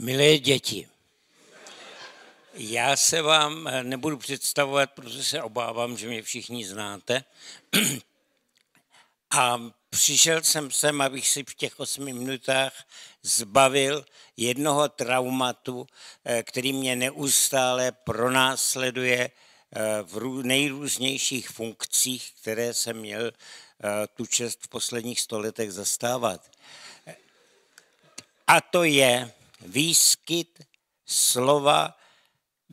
Milé děti, já se vám nebudu představovat, protože se obávám, že mě všichni znáte. A přišel jsem sem, abych si v těch osmi minutách zbavil jednoho traumatu, eh, který mě neustále pronásleduje eh, v nejrůznějších funkcích, které jsem měl eh, tu čest v posledních stoletech zastávat. A to je výskyt slova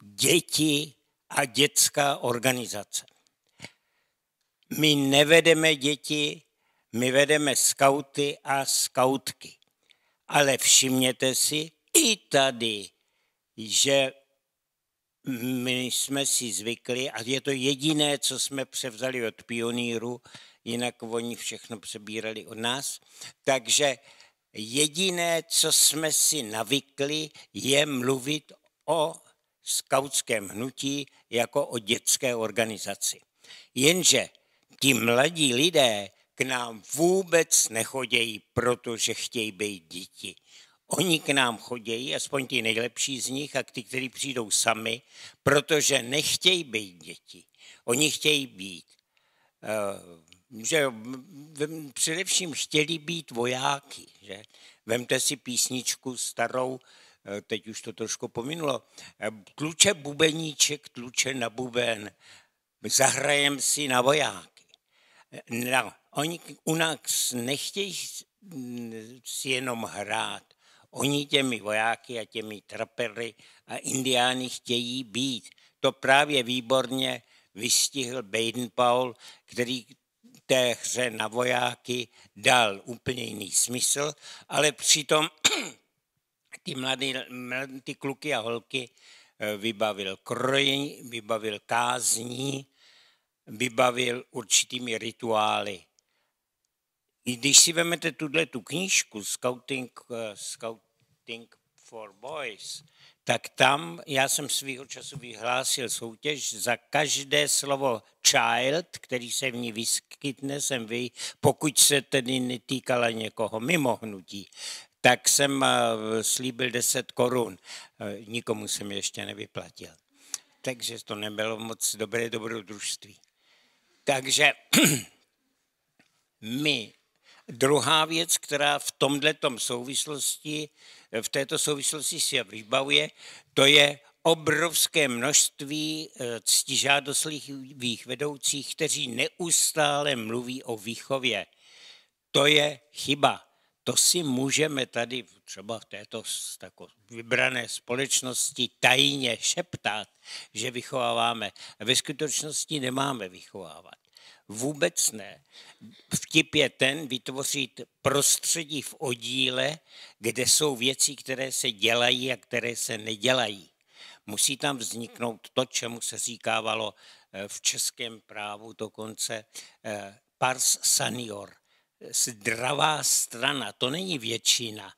děti a dětská organizace. My nevedeme děti, my vedeme skauty a skautky. Ale všimněte si i tady, že my jsme si zvykli, a je to jediné, co jsme převzali od pionýru, jinak oni všechno přebírali od nás, takže jediné, co jsme si navykli, je mluvit o skautském hnutí jako o dětské organizaci. Jenže ti mladí lidé k nám vůbec nechodějí, protože chtějí být děti. Oni k nám chodějí, aspoň ti nejlepší z nich a ty, kteří přijdou sami, protože nechtějí být děti. Oni chtějí být. Uh, že především chtěli být vojáky. Že? Vemte si písničku starou, Eh, teď už to trošku pominulo, eh, tluče bubeníček, tluče na buben, zahrajem si na vojáky. Eh, no, oni u nás nechtějí si jenom hrát, oni těmi vojáky a těmi trapery a indiány chtějí být. To právě výborně vystihl Baden Paul, který té hře na vojáky dal úplně jiný smysl, ale přitom ty, mladý, ty kluky a holky eh, vybavil krojení, vybavil kázní, vybavil určitými rituály. I když si vezmete tuhle tu knížku Scouting, uh, Scouting for Boys, tak tam já jsem svýho času vyhlásil soutěž za každé slovo child, který se v ní vyskytne, jsem vy, pokud se tedy netýkala někoho mimo hnutí, tak jsem eh, slíbil 10 korun. Eh, nikomu jsem ještě nevyplatil. Takže to nebylo moc dobré dobrodružství. Takže my, druhá věc, která v tomhle souvislosti, v této souvislosti se vybavuje, to je obrovské množství eh, ctižádostlivých vedoucích, kteří neustále mluví o výchově. To je chyba to si můžeme tady třeba v této tako, vybrané společnosti tajně šeptat, že vychováváme. Ve skutečnosti nemáme vychovávat. Vůbec ne. Vtip je ten vytvořit prostředí v oddíle, kde jsou věci, které se dělají a které se nedělají. Musí tam vzniknout to, čemu se říkávalo eh, v českém právu dokonce eh, pars senior – zdravá strana, to není většina,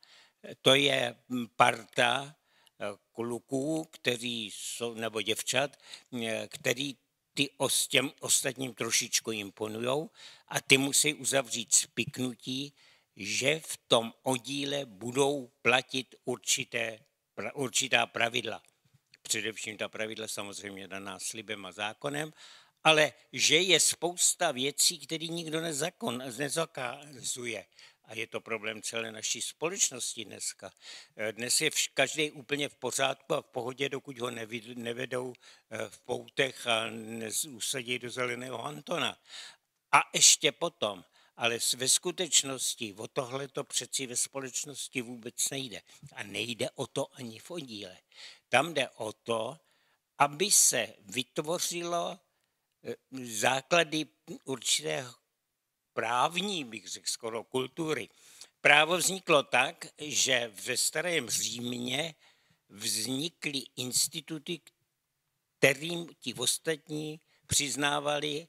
to je parta eh, kluků, kteří jsou, nebo děvčat, který ty s těm ostatním trošičku imponujou a ty musí uzavřít spiknutí, že v tom oddíle budou platit určité, určitá pravidla. Především ta pravidla samozřejmě daná slibem a zákonem, ale že je spousta věcí, které nikdo nezakon, nezakazuje. A je to problém celé naší společnosti dneska. Dnes je každý úplně v pořádku a v pohodě, dokud ho nevedou eh, v poutech a usadí do zeleného Antona. A ještě potom, ale ve skutečnosti o tohle to přeci ve společnosti vůbec nejde. A nejde o to ani v oddíle. Tam jde o to, aby se vytvořilo Eh, základy určité právní, bych řekl skoro kultury. Právo vzniklo tak, že ve starém Římě vznikly instituty, kterým ti ostatní přiznávali,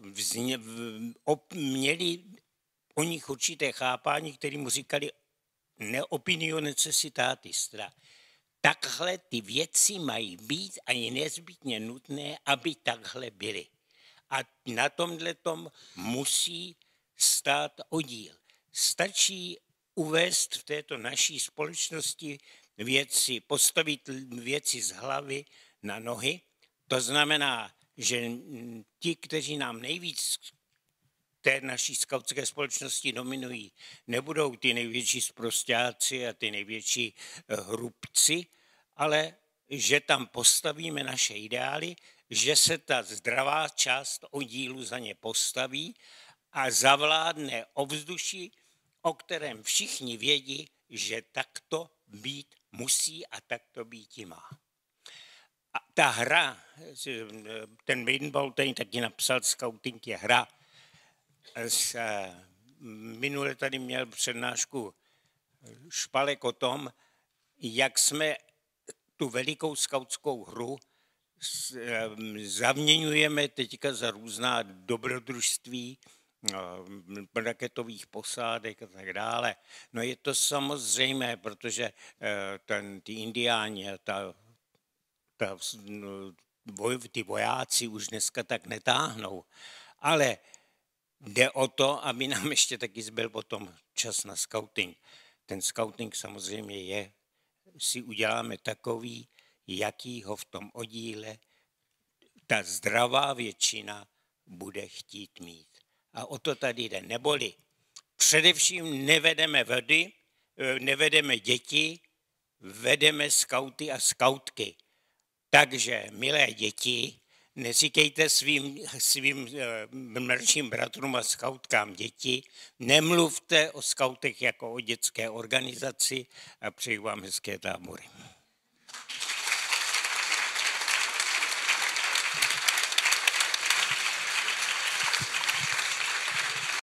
vzně, op, měli o nich určité chápání, kterým říkali neopinio necessitatistra takhle ty věci mají být a je nezbytně nutné, aby takhle byly. A na tomhle tom musí stát oddíl. Stačí uvést v této naší společnosti věci, postavit věci z hlavy na nohy. To znamená, že ti, kteří nám nejvíc té naší skautské společnosti dominují, nebudou ty největší sprostáci a ty největší eh, hrubci, ale že tam postavíme naše ideály, že se ta zdravá část oddílu za ně postaví a zavládne ovzduší, o kterém všichni vědí, že takto být musí a takto být má. A ta hra, ten Weidenball ten taky napsal, scouting je hra. Minule tady měl přednášku Špalek o tom, jak jsme tu velikou skautskou hru zaměňujeme teďka za různá dobrodružství, raketových posádek a tak dále. No je to samozřejmé, protože eh, ten, ty indiáni, ta, ta, boj, ty vojáci už dneska tak netáhnou. Ale jde o to, aby nám ještě taky zbyl potom čas na scouting. Ten scouting samozřejmě je, si uděláme takový, jaký ho v tom oddíle ta zdravá většina bude chtít mít. A o to tady jde. Neboli především nevedeme vody, eh, nevedeme děti, vedeme skauty a skautky. Takže, milé děti, neříkejte svým, svým eh, mladším bratrům a skautkám děti, nemluvte o skautech jako o dětské organizaci a přeji vám hezké tábory.